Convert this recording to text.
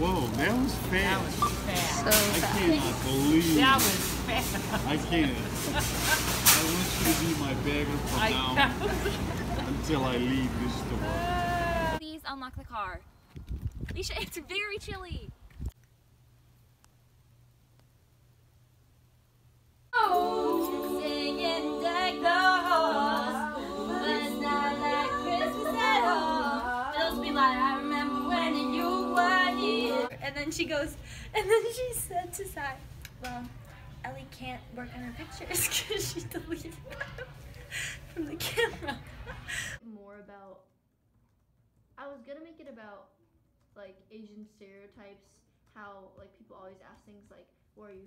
was That fast. was fast. So I fast. cannot believe That was fast. I can't. I want you to be my bagger from I now know. until I leave this store. Please unlock the car. Lisha, it's very chilly. Oh, then she goes, and then she said to Sai, well, Ellie can't work on her pictures because she deleted them from the camera. more about I was gonna make it about like Asian stereotypes, how like people always ask things like, where are you